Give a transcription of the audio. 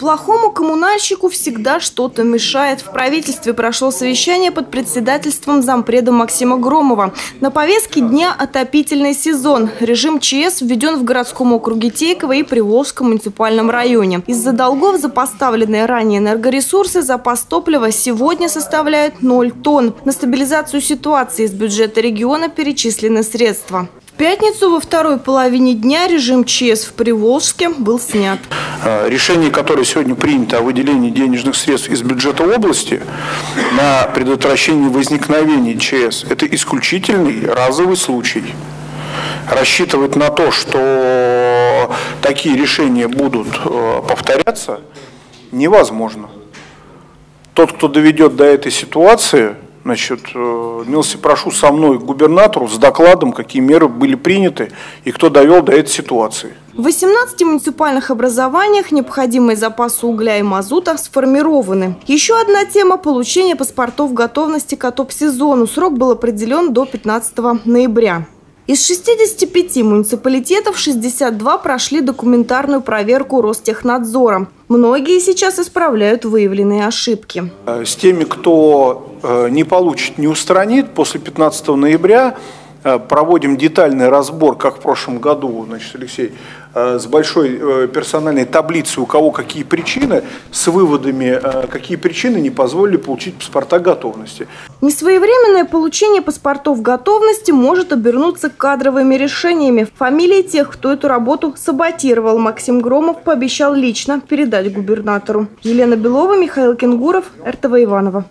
Плохому коммунальщику всегда что-то мешает. В правительстве прошло совещание под председательством зампреда Максима Громова. На повестке дня отопительный сезон. Режим ЧС введен в городском округе Тейково и Приволжском муниципальном районе. Из-за долгов за поставленные ранее энергоресурсы запас топлива сегодня составляет 0 тонн. На стабилизацию ситуации из бюджета региона перечислены средства пятницу во второй половине дня режим ЧС в Приволжске был снят. А, решение, которое сегодня принято о выделении денежных средств из бюджета области на предотвращение возникновения ЧС, это исключительный разовый случай. Рассчитывать на то, что такие решения будут э, повторяться, невозможно. Тот, кто доведет до этой ситуации – Значит, э, милости прошу со мной к губернатору с докладом, какие меры были приняты и кто довел до этой ситуации. В 18 муниципальных образованиях необходимые запасы угля и мазута сформированы. Еще одна тема – получение паспортов готовности к АТОП-сезону. Срок был определен до 15 ноября. Из 65 муниципалитетов 62 прошли документарную проверку Ростехнадзора. Многие сейчас исправляют выявленные ошибки. Э, с теми, кто э, не получит, не устранит, после 15 ноября проводим детальный разбор, как в прошлом году, значит, Алексей, э, с большой э, персональной таблицей, у кого какие причины, с выводами, какие причины не позволили получить паспорта готовности. Несвоевременное получение паспортов готовности может обернуться кадровыми решениями. Фамилии тех, кто эту работу саботировал, Максим Громов пообещал лично передать губернатору. Елена Белова, Михаил Кенгуров, РТВ Иванова.